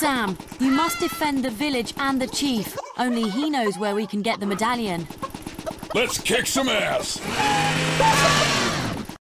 Sam, you must defend the village and the chief. Only he knows where we can get the medallion. Let's kick some ass!